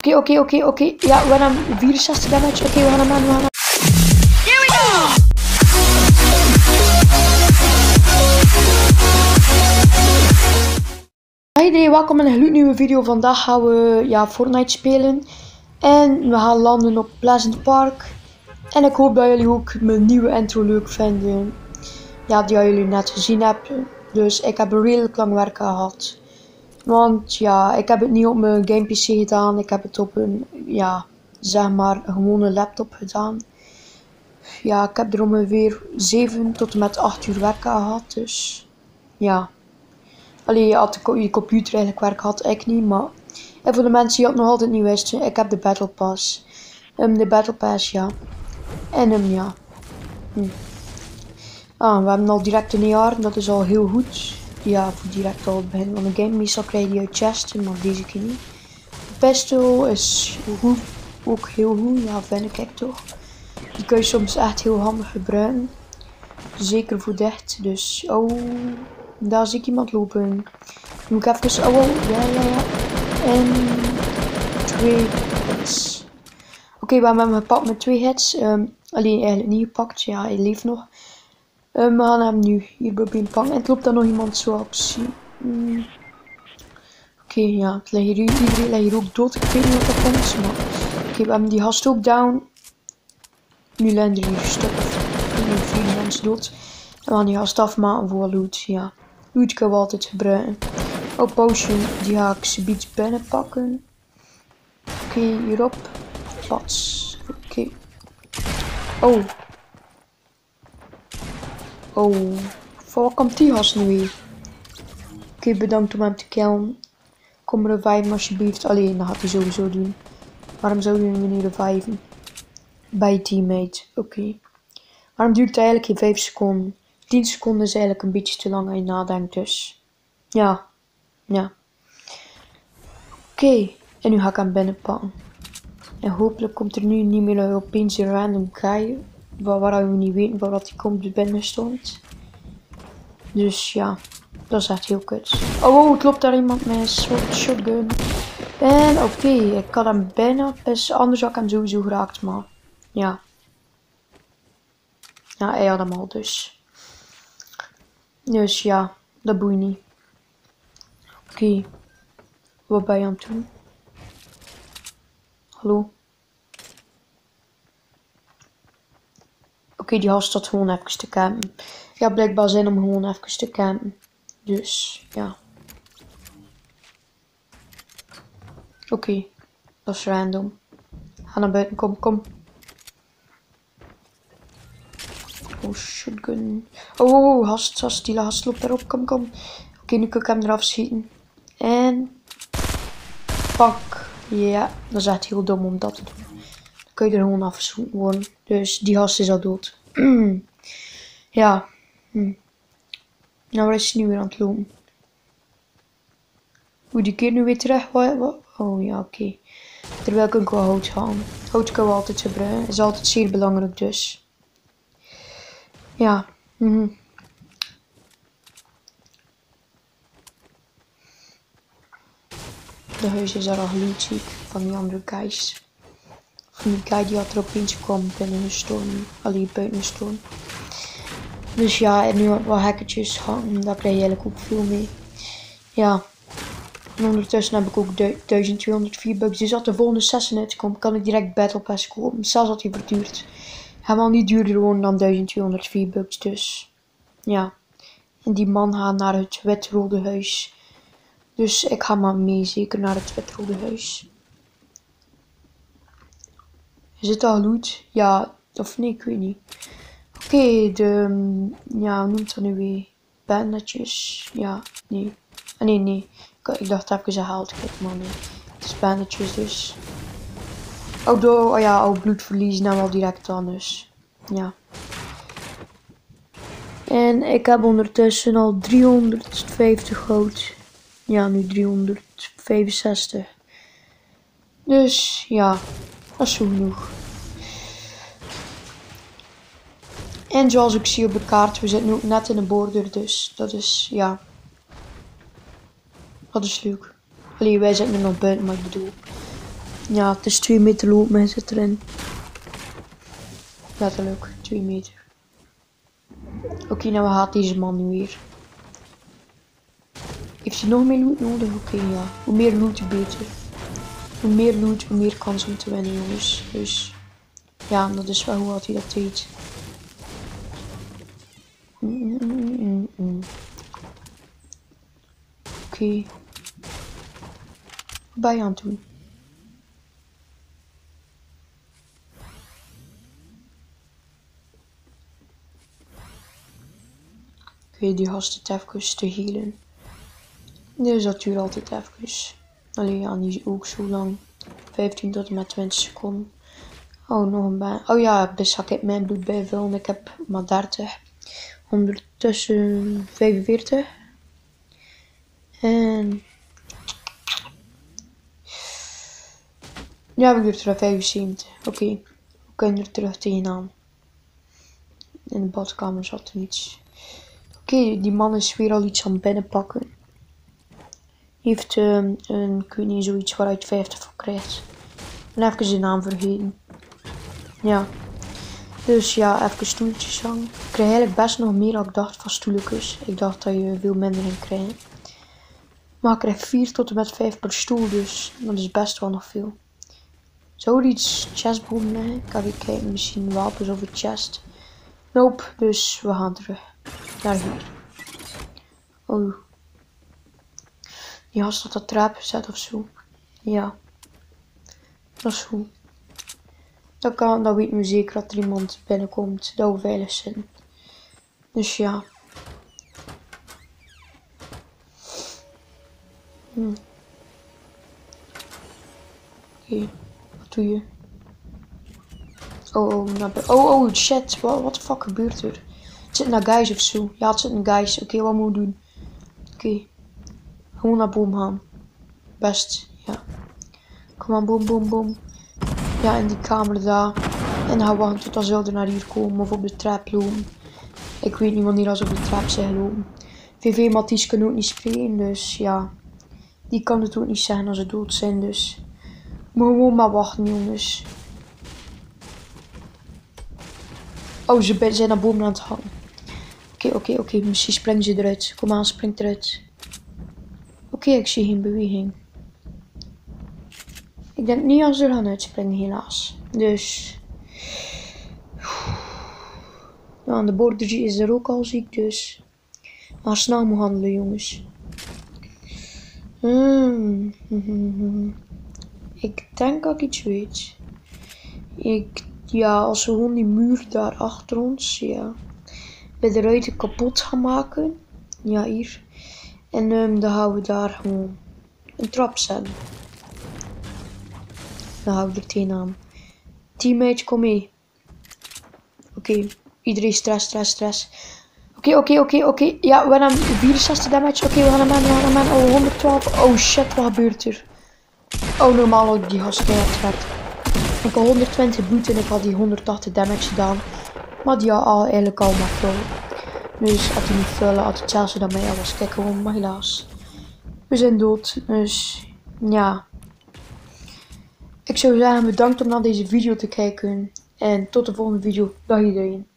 Oké, oké, oké, oké. Ja, we gaan hem 64 damage. Oké, we gaan hem aan, we gaan iedereen, welkom in een gloednieuwe video. Vandaag gaan we ja, Fortnite spelen. En we gaan landen op Pleasant Park. En ik hoop dat jullie ook mijn nieuwe intro leuk vinden. Ja, die jullie net gezien hebben. Dus ik heb er redelijk lang werk gehad. Want ja, ik heb het niet op mijn game PC gedaan. Ik heb het op een, ja, zeg maar, gewone laptop gedaan. Ja, ik heb er ongeveer 7 tot en met 8 uur werk aan gehad. Dus ja. Alleen je had de je computer eigenlijk werk had ik niet, maar en voor de mensen die het nog altijd niet wisten, ik heb de Battle Pass. Ehm, de Battle Pass, ja. En hem, ja. Hm. Ah, we hebben al direct een jaar, dat is al heel goed. Ja, voor direct al begin van de game. Meestal krijg je chesten, maar deze keer niet. De pistol is ook heel goed, ja, vind ik toch. Die kun je soms echt heel handig gebruiken. Zeker voor dicht, dus oh, daar zie ik iemand lopen. Moet ik even, oh, ja, ja, ja. En twee hits. Oké, we hebben hem gepakt met twee hits. Ehm, alleen eigenlijk niet gepakt, ja, hij leeft nog. Ehm, we gaan hem nu hier proberen pakken. En het loopt daar nog iemand zo op zie. Hmm. Oké, ja, het ligt hier, iedereen hier ook dood. Ik weet niet wat dat komt, maar... Oké, we hebben die gast ook down. Nu liggen er hier stuk vier mensen dood. En we gaan die gast voor loot, ja. Loot we altijd gebruiken. Oh, potion, die ga ik zoiets binnenpakken. Oké, hierop. Pats. Oké. Oh. Oh. Voor komt die gast nu? Oké, bedankt om hem te killen. Kom revive me alsjeblieft. Alleen, dat gaat hij sowieso doen. Waarom zou je hem niet reviven? Bij teammate. Oké. Waarom duurt het eigenlijk geen 5 seconden? 10 seconden is eigenlijk een beetje te lang als je nadenkt, dus. Ja. Ja. Oké. En nu ga ik hem binnenpakken. En hopelijk komt er nu niet meer opeens een random guy. Waar, we niet weten waar dat hij komt binnen stond. Dus ja. Dat is echt heel kut. Oh, loopt daar iemand met een shotgun. En oké, ik had hem bijna. Dus anders had ik hem sowieso geraakt, maar ja. Ja, hij had hem al dus. Dus ja, dat boeit niet. Oké. Wat ben je aan het doen? Hallo? Oké, die gast staat gewoon even te campen. Ja, blijkbaar zin om gewoon even te campen. Dus, ja. Oké, dat is random. Ga naar buiten, kom, kom. Oh, shotgun. Oh, oh, oh, hast, hast, die hast loopt erop, kom, kom. Oké, nu kan ik hem eraf schieten. En... Pak. Ja, dat is echt heel dom om dat te doen. Dan kun je er gewoon afgeschoten worden. Dus die gast is al dood. ja. Hm. Nou, is hij nu weer aan het lopen? Hoe die keer nu weer terug? Wat? Oh ja, oké. Terwijl ik ook wel hout gaan. Hout kan we altijd gebruiken. Is altijd zeer belangrijk dus. Ja. mhm. De huis is al ik. Van die andere guys. Van die guy die had er opeens kwam binnen een storm. Alleen buiten een storm. Dus ja, en nu wat hackertjes hangen. Daar krijg je eigenlijk ook veel mee. Ja. En ondertussen heb ik ook du- 1204 bucks. Dus als de volgende sessie uitkomt, kan ik direct Battle Pass kopen. Zelfs als die verduurt. Helemaal niet duurder gewoon dan 1204 bucks. Dus ja. En die man gaat naar het wit-rode huis. Dus ik ga maar mee, zeker naar het wit-rode huis. Is het al goed? Ja, of nee, ik weet niet. Oké, de, ja, hoe noemt dat nu weer? Bandetjes, ja, nee. Ah, nee, nee. Ik, ik dacht dat ik ze haalt, kijk maar nee. Het is bandetjes dus. Ook door, oh ja, ook bloedverlies nam al direct aan, dus, ja. En ik heb ondertussen al 350 goud. Ja, nu 365. Dus, ja, is zo genoeg. En zoals ik zie op de kaart, we zitten ook net in de border, dus dat is, ja. Dat is leuk. Allee, wij zitten nu nog buiten, maar ik bedoel. Ja, het is 2 meter maar hij zit erin. Letterlijk, 2 meter. Oké, nou gaat deze man nu weer. Heeft hij nog meer loot nodig? Oké, ja. Hoe meer loot, hoe beter. Hoe meer loot, hoe meer kans om te winnen, jongens. Dus ja, dat is wel hoe hij dat deed. Oké. Ben je aan doen? Oké, die gast het even te healen. Dus dat duurt altijd even. Alleen ja, niet ook zo lang. 15 tot en met 20 seconden. Oh, nog een baan. Oh ja, dus ik mijn bloed bijvullen. Ik heb maar 30. Ondertussen 45. En... Ja, we er terug 75. Oké, we kunnen er terug tegenaan. In de badkamer zat er iets. Oké, die man is weer al iets aan het binnenpakken. Heeft um, een, ik weet niet, zoiets waaruit 50 voor krijgt. En even zijn naam vergeten. Ja. Dus ja, even stoeltjes hangen. Ik krijg eigenlijk best nog meer dan ik dacht van stoeltjes. Ik dacht dat je veel minder in krijgt. Maar ik krijg 4 tot en met 5 per stoel, dus dat is best wel nog veel. Zou er iets chestboom? Ik ga even kijken, misschien wapens een chest. Nope, dus we gaan terug naar hier. Oh. Die had dat trap gezet of zo. Ja. Dat is goed. Dan, kan, dan weet nu zeker dat er iemand binnenkomt dat we veilig zijn. Dus ja. Hm. Oké, wat doe je? Oh, oh, naar oh, oh, shit. Wat, de fuck gebeurt er? Het zit naar guys of zo. Ja, het zit naar guys. Oké, wat moet we doen? Oké. Gewoon naar boom gaan. Best, ja. Kom aan, boom, boom, boom. Ja, in die kamer daar. En dan wachten tot ze naar hier komen of op de trap lopen. Ik weet niet wanneer als op de trap zijn gelopen. VV Mathies kan ook niet spelen, dus ja. Die kan het ook niet zeggen als ze dood zijn, dus. Moet gewoon maar wachten, jongens. Oh, ze zijn naar boven aan het gaan. Oké, oké, oké. Misschien springen ze eruit. Kom aan, spring eruit. Oké, ik zie geen beweging. Ik denk niet als ze gaan uitspringen, helaas. Dus. Ja, de border is er ook al ziek, dus. Maar snel moet handelen, jongens. Hmm. Ik denk dat ik iets weet. Ik, ja, als we gewoon die muur daar achter ons, ja. Bij de ruiten kapot gaan maken. Ja, hier. En um, dan gaan we daar gewoon een trap zetten. Dan hou ik er tegenaan. Teammate, kom mee. Oké, iedereen stress, stress, stress. Oké, oké, oké, oké. Ja, we hebben 64 damage. Oké, we gaan hem aan, we gaan hem aan. Oh, 112. Oh shit, wat gebeurt er? Oh, normaal had die gast keihard Ik had 120 bloed en ik had die 180 damage gedaan. Maar die had al, eigenlijk al maar. Dus had hij niet vullen, had Chelsea dan mee was kijk gewoon, maar helaas. We zijn dood, dus ja. Ik zou zeggen bedankt om naar deze video te kijken. En tot de volgende video. Dag iedereen.